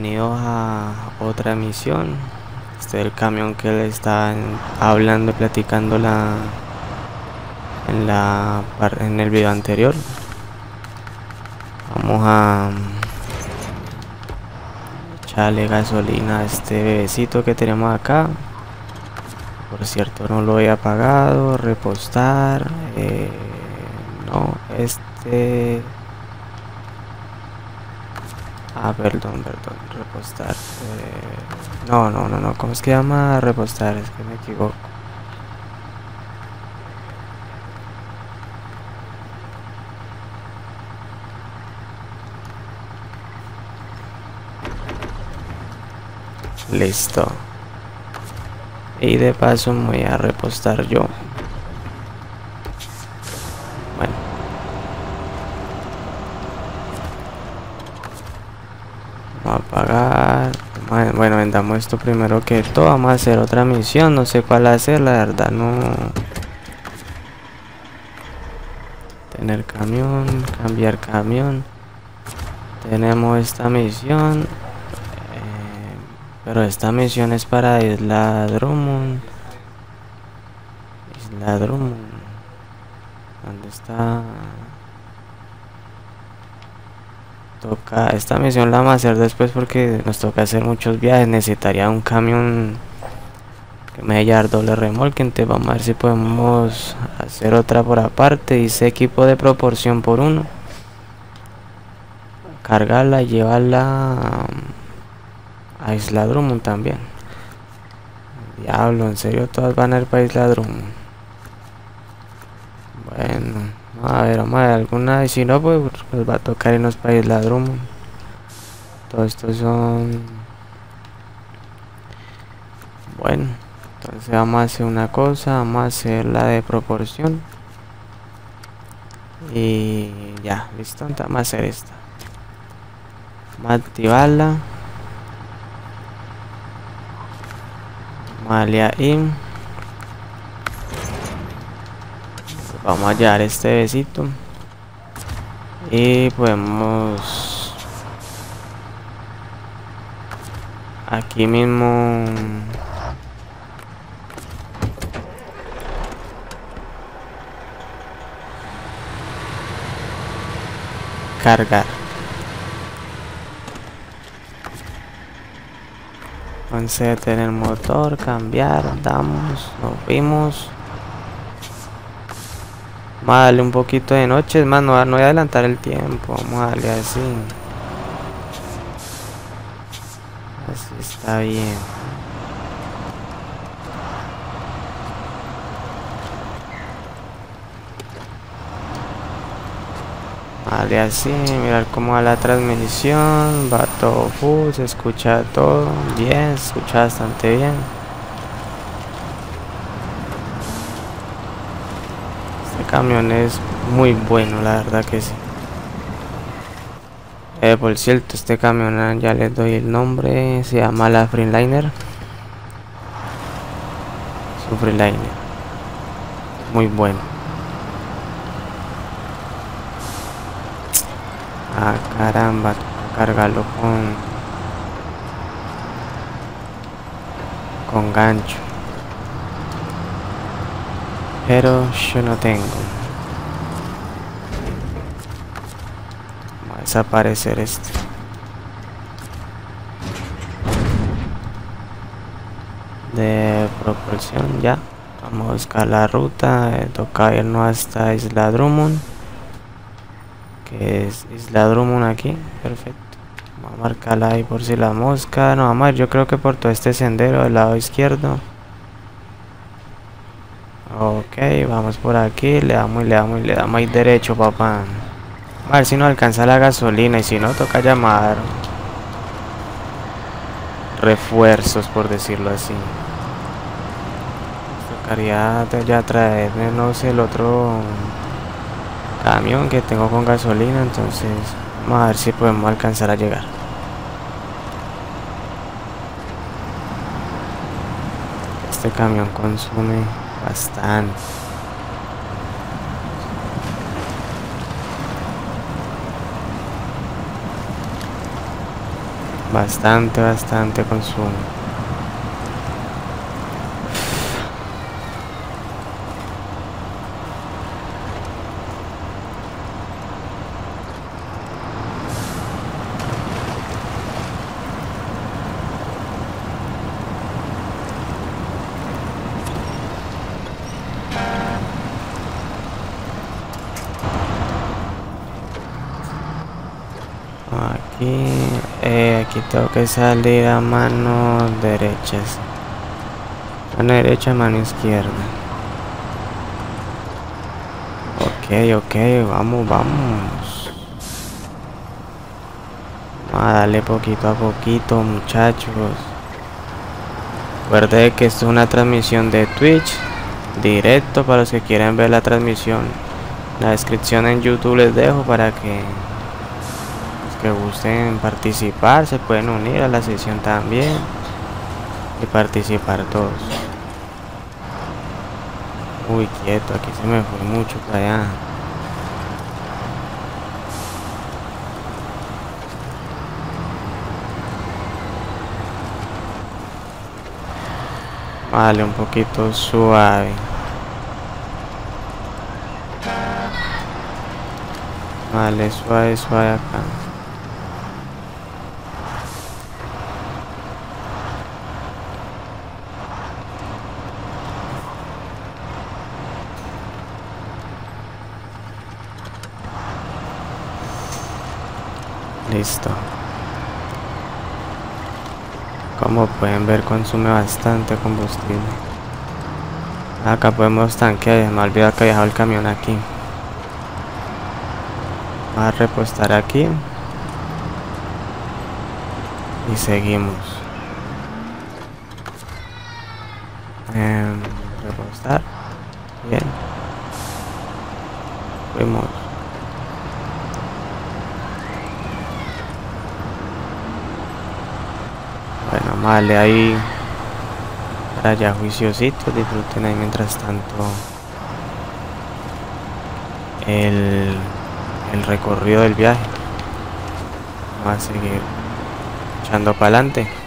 Bienvenidos a otra misión. Este es el camión que le están hablando, platicando la en la en el video anterior. Vamos a echarle gasolina a este bebecito que tenemos acá. Por cierto, no lo he apagado. Repostar. Eh, no, este Ah, perdón, perdón, repostar. Eh, no, no, no, no, ¿cómo es que llama repostar? Es que me equivoco. Listo. Y de paso me voy a repostar yo. Apagar. Bueno, vendamos esto primero que todo. Vamos a hacer otra misión. No sé cuál hacer, la verdad no. Tener camión, cambiar camión. Tenemos esta misión. Eh, pero esta misión es para Isla Drummond. Isla Drummond. ¿Dónde está? Toca, esta misión la vamos a hacer después porque nos toca hacer muchos viajes. Necesitaría un camión que me haya doble remolque. Entonces vamos a ver si podemos hacer otra por aparte. Dice equipo de proporción por uno. Cargarla llevarla a Isla Drummond también. Diablo, en serio todas van a ir para Isla. Bueno. A ver, vamos a ver alguna. Y si no, pues nos va a tocar irnos para Isla Drummond. Todo estos son. Bueno, entonces vamos a hacer una cosa. Vamos a hacer la de proporción. Y ya, listo. Entonces vamos a hacer esta. Vamos a activarla. Malia in. Vamos a llevar este besito. Y podemos aquí mismo cargar. Entonces tener motor cambiar damos nos vimos Vamos a darle un poquito de noche, es más, no, voy a adelantar el tiempo, vamos a darle así. Así está bien. Vale, así, mirar cómo va la transmisión, va todo full, se escucha todo bien, se escucha bastante bien. Camión es muy bueno, la verdad que sí. Eh, por cierto, este camión ah, ya les doy el nombre, se llama la Freeliner. Su Freeliner. Muy bueno. Ah, caramba, cargarlo con con gancho pero yo no tengo. Va a desaparecer este de propulsión ya. Vamos a buscar la ruta eh, toca irnos hasta Isla Drummond que es Isla Drummond aquí. Perfecto. Vamos a marcarla ahí por si la mosca no vamos a ir yo creo que por todo este sendero del lado izquierdo vamos por aquí, le damos y le damos y le damos ahí derecho, papá. A ver si no alcanza la gasolina y si no, toca llamar refuerzos, por decirlo así. Tocaría ya traernos el otro camión que tengo con gasolina, entonces vamos a ver si podemos alcanzar a llegar. Este camión consume Bastante. Bastante, bastante consumo. Aquí, eh, aquí que salir a mano derechas. Mano derecha, mano izquierda. Ok, ok, vamos, vamos. Vamos a darle poquito a poquito, muchachos. Recuerde que esto es una transmisión de Twitch directo para los que quieran ver la transmisión. La descripción en YouTube les dejo para que que gusten participar se pueden unir a la sesión también y participar todos. Uy quieto aquí se me fue mucho para allá. Vale un poquito suave. Vale suave suave acá Listo. Como pueden ver consume bastante combustible. Acá podemos tanquear, me olvidé que he dejado el camión aquí. Vamos a repostar aquí. Y seguimos. Eh, repostar. Bien. Fuimos. Bueno, vale, ahí para allá juiciosito, disfruten ahí mientras tanto el, el recorrido del viaje. Vamos a seguir echando para adelante.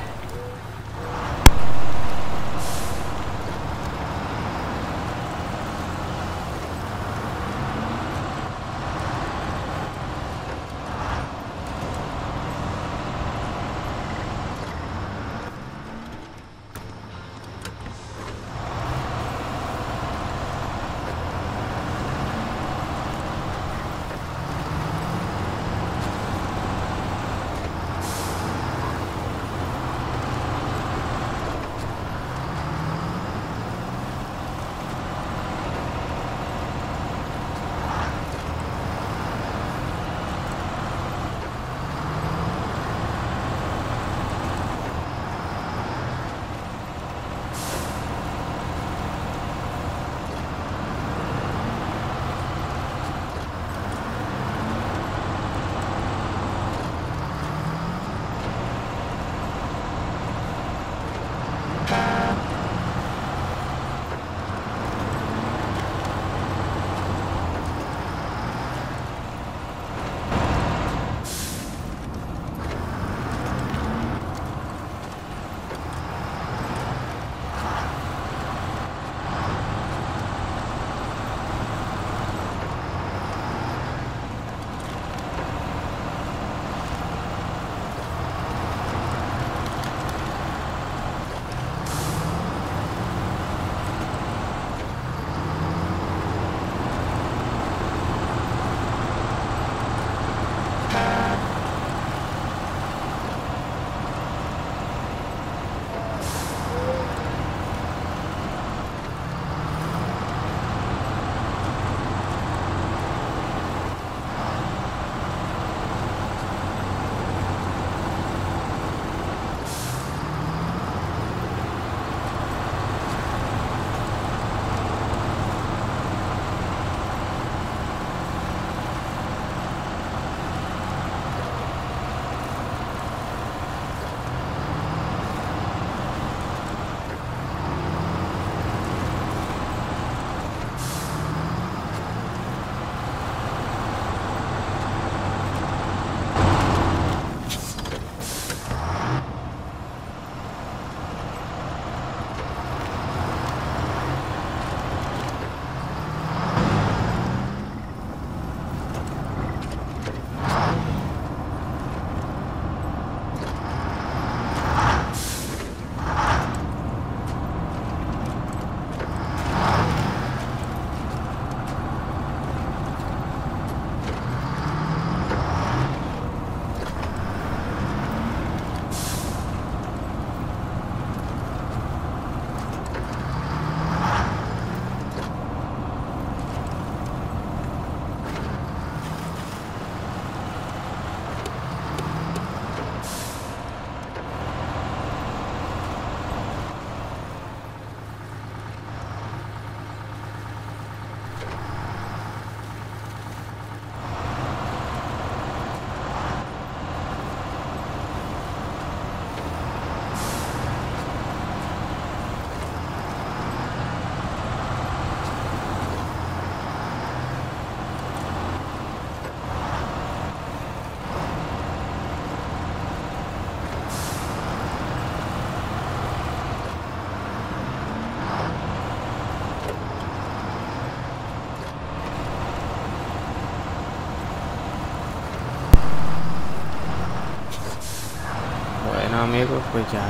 Amigos, pues ya,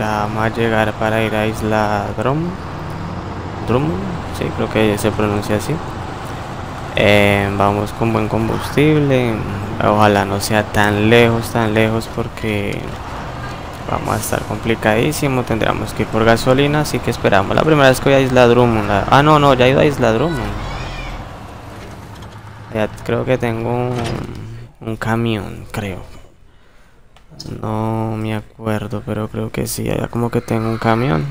ya vamos a llegar para ir a Isla Drum. Drum, sí, creo que se pronuncia así. Eh, vamos con buen combustible. Ojalá no sea tan lejos, tan lejos porque vamos a estar complicadísimo. Tendríamos que ir por gasolina, así que esperamos. La primera vez que voy a Isla Drummond. Ah, no, no, ya he ido a Isla Drummond. Ya creo que tengo un, un camión, creo. No me acuerdo, pero creo que sí. Ya como que tengo un camión.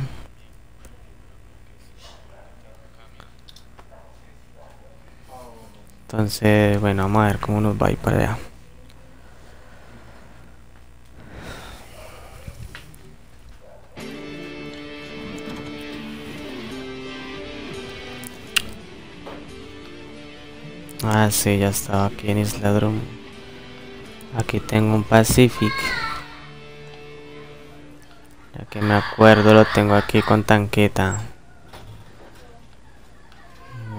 Entonces, bueno, vamos a ver cómo nos va a ir para allá. Ah, sí, ya estaba aquí en Isla Drum. Aquí tengo un Pacific. Ya que me acuerdo, lo tengo aquí con tanqueta.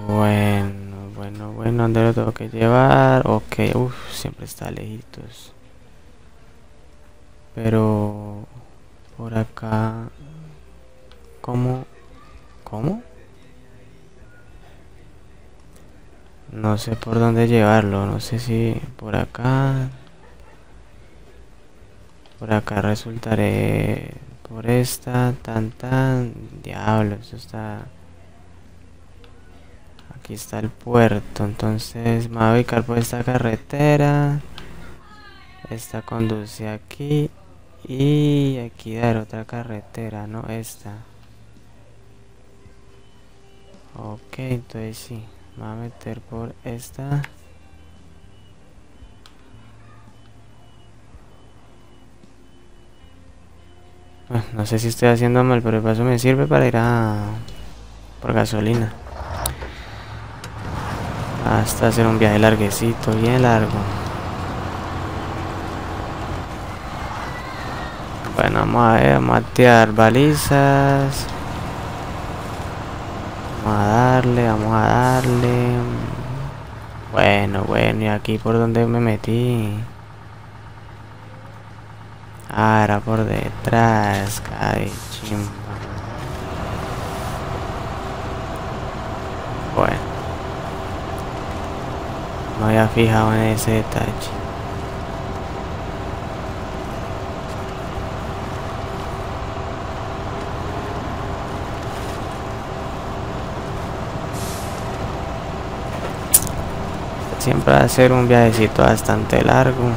Bueno, bueno, bueno, ¿dónde lo tengo que llevar? Ok, uff, siempre está lejitos. Pero por acá, ¿cómo? ¿Cómo? No sé por dónde llevarlo, no sé si por acá. Por acá resultaré por esta, tan tan. Diablo, eso está. Aquí está el puerto, entonces me voy a ubicar por esta carretera. Esta conduce aquí. Y aquí dar otra carretera, no esta. Ok, entonces sí. Me voy a meter por esta. No sé si estoy haciendo mal, pero el paso me sirve para ir a por gasolina. Hasta hacer un viaje larguecito, bien largo. Bueno, vamos a ver, vamos a tirar balizas. Vamos a darle, vamos a darle. Bueno, bueno, y aquí por donde me metí. Ah, era por detrás, chimba. Bueno. No había fijado en ese detalle. siempre va a ser un viajecito bastante largo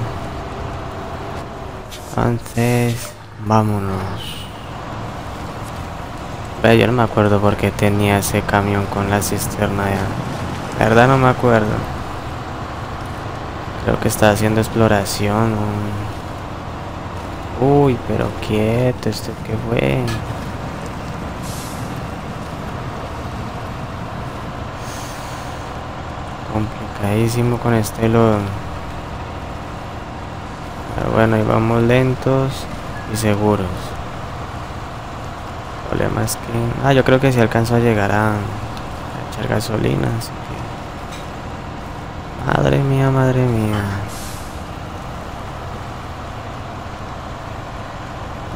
entonces vámonos. Pero yo no me acuerdo por qué tenía ese camión con la cisterna ya la verdad no me acuerdo. Creo que está haciendo exploración uy pero quieto esto que fue complicadísimo con este lodo pero bueno ahí vamos lentos y seguros. El problema es que ah yo creo que si alcanzo a llegar a, echar gasolina así que madre mía madre mía.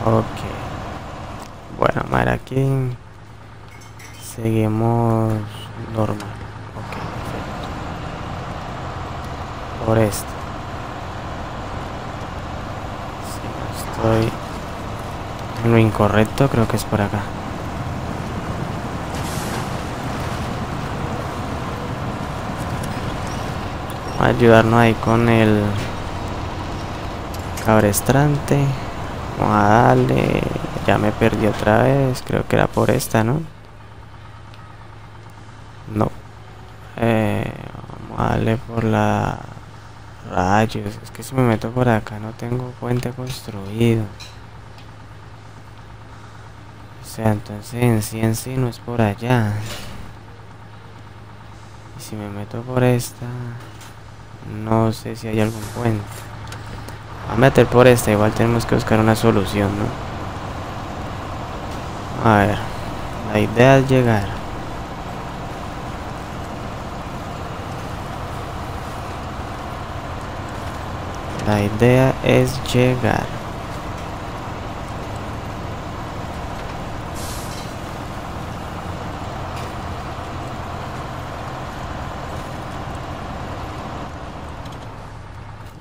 Ok. Bueno madre seguimos normal. Por esto si no estoy en lo incorrecto creo que es por acá. Ayudarnos ahí con el cabrestrante vamos a darle. Ya me perdí otra vez creo que era por esta no no. Eh, vamos a darle por la Rayos, es que si me meto por acá no tengo puente construido. O sea, entonces en sí en sí no es por allá. Y si me meto por esta, no sé si hay algún puente. a meter por esta, igual tenemos que buscar una solución, ¿no? A ver, la idea es llegar. La idea es llegar.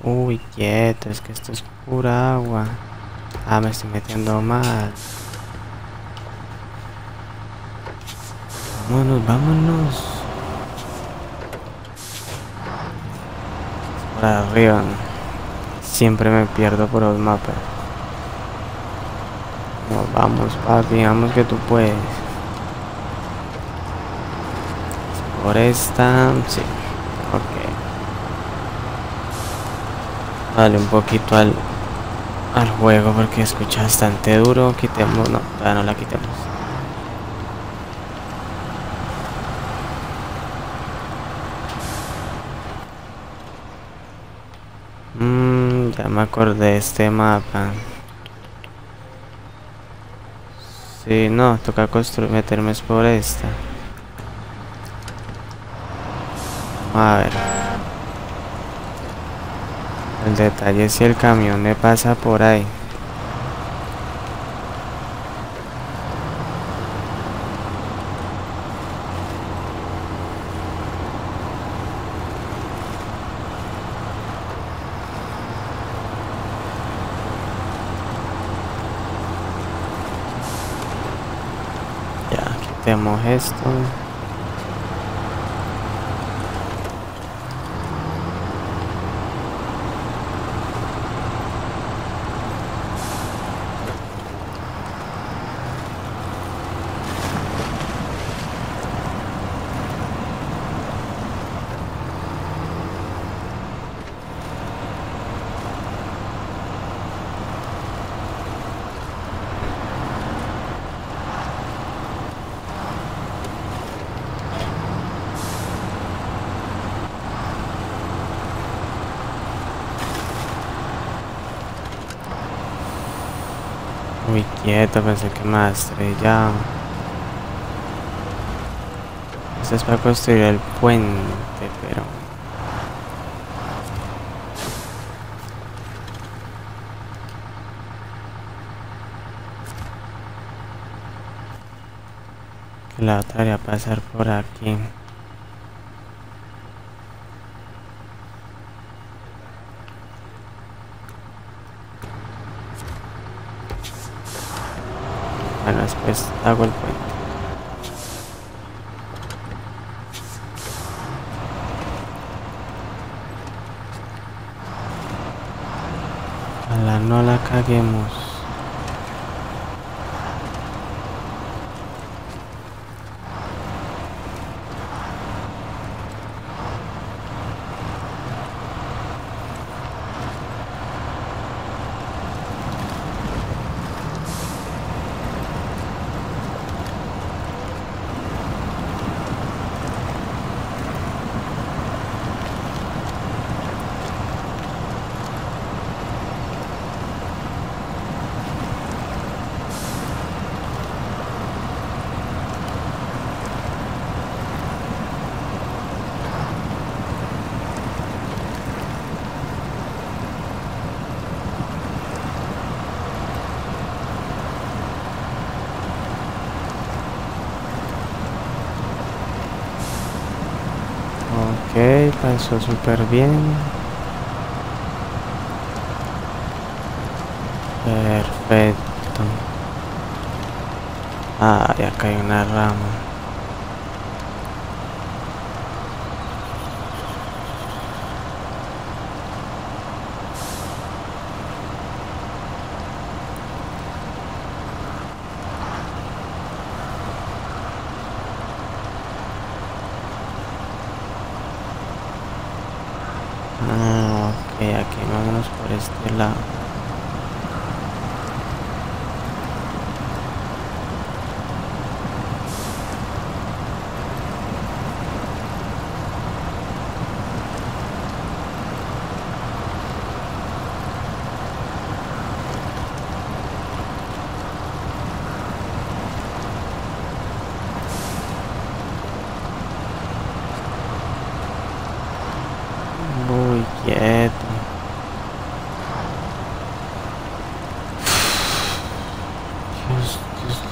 Uy, quieto, es que esto es pura agua. Ah, me estoy metiendo mal. Vámonos, vámonos. Para arriba. Siempre me pierdo por los mapas. Nos vamos, papi, digamos que tú puedes. Por esta, sí. Ok. Dale un poquito al, al juego porque escucha bastante duro. Quitemos, no, todavía no la quitemos. Mmm, ya me este mapa. Sí, no, toca construir, meterme por esta. A ver. El detalle es si el camión me pasa por ahí. Ya, quitemos esto. Muy quieto, pensé que me había estrellado. Esto es para construir el puente, pero... La otra haría pasar por aquí. Bueno, después hago el puente. Ojalá no la caguemos. Pasó súper bien. Perfecto. Ah, ya cae una rama.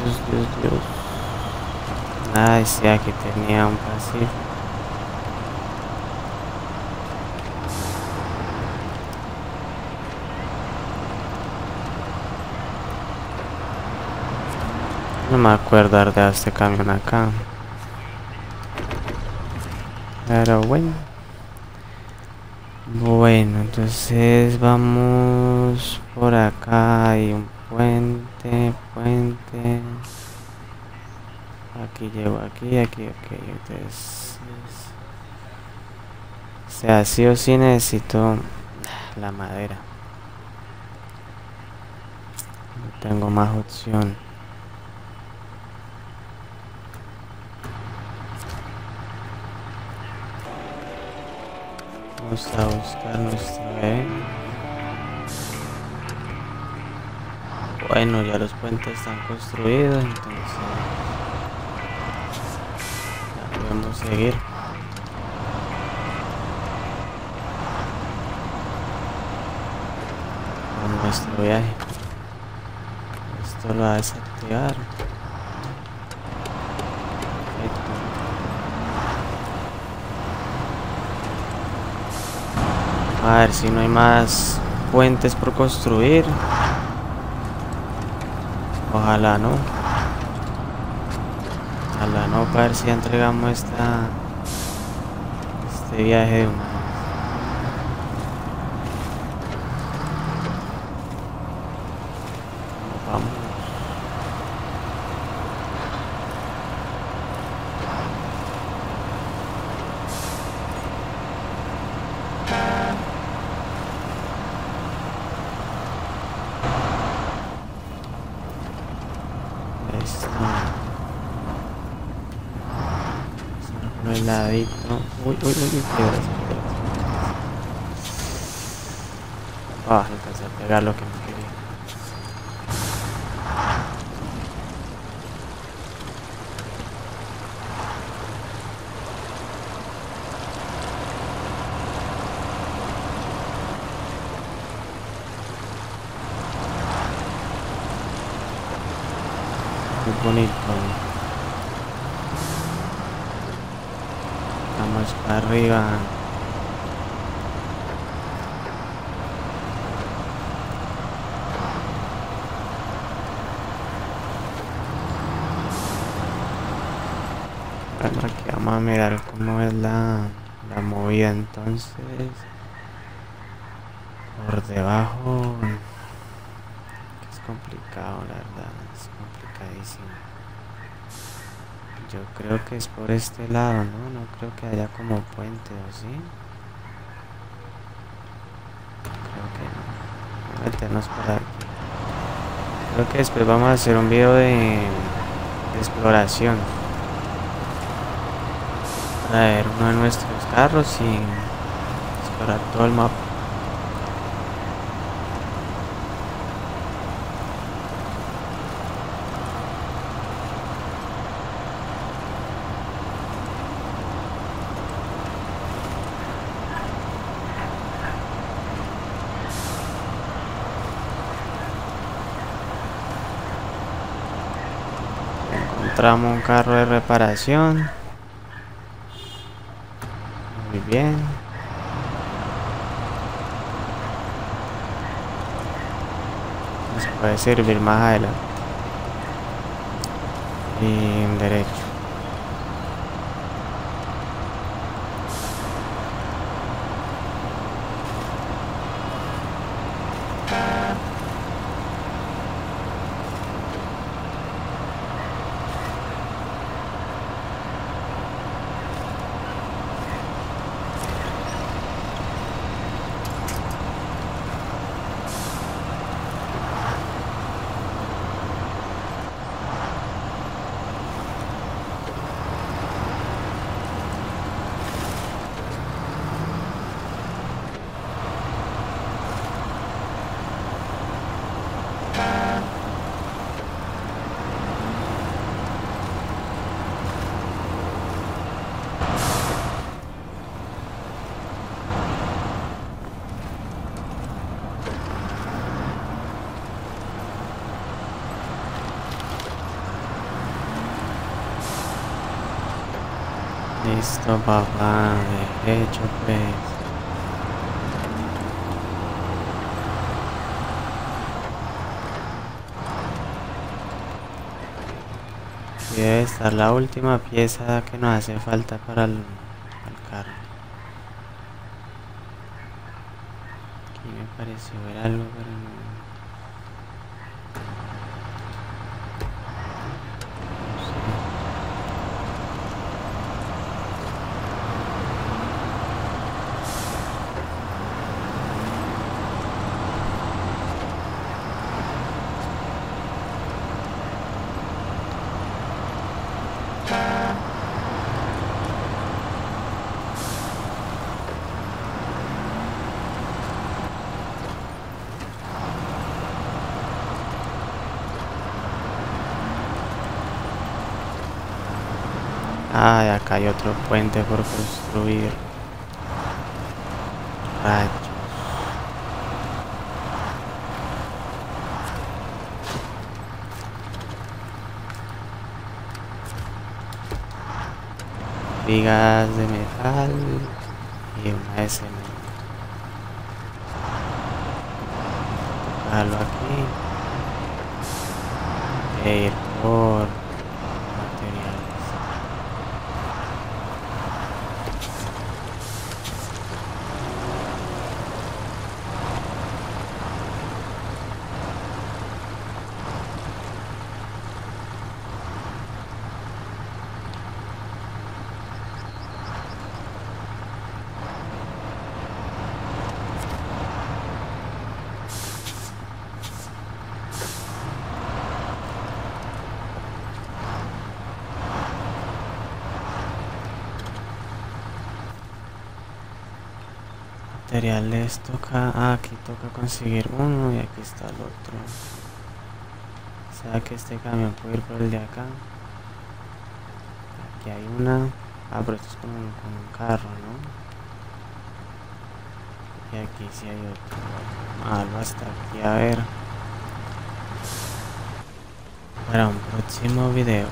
Dios, Dios, Dios. Nada decía que tenía un pasillo. No me acuerdo de este camión acá. Pero bueno. Bueno, entonces vamos por acá. Hay un puente. Aquí llego aquí, aquí, ok. Entonces. O sea, sí o sí necesito la madera. No tengo más opción. Vamos a buscar nuestro bebé. Bueno, ya los puentes están construidos, entonces podemos seguir. Con nuestro viaje. Esto lo va a desactivar. A ver si no hay más puentes por construir. Ojalá no. Para ver si entregamos esta este viaje de una Uy, uy, uy, uy, piedras, Ah, alcancé a pegar lo que me quería. Muy bonito. Vamos para arriba. Bueno, aquí vamos a mirar cómo es la, la movida entonces. Por debajo es complicado, la verdad, es complicadísimo. Yo creo que es por este lado, ¿no? No creo que haya como puente, ¿o sí? Creo que no. Meternos por aquí. Creo que después vamos a hacer un video de, de exploración. Para ver uno de nuestros carros y explorar todo el mapa. encontramos un carro de reparación. Bien. Nos puede servir más adelante. Y derecho. Listo, papá, de hecho, pues. Aquí debe estar la última pieza que nos hace falta para el carro. Aquí me pareció ver algo, pero no. Ah, acá hay otro puente por construir. Rayos. Vigas de metal y una de cemento. Aquí. E por materiales. Materiales toca. Ah, aquí toca conseguir uno y aquí está el otro. O sea que este camión puede ir por el de acá. Aquí hay una. Ah, pero esto es como, un- carro, ¿no? Y aquí sí hay otro. Malo hasta aquí, a ver. Para un próximo video.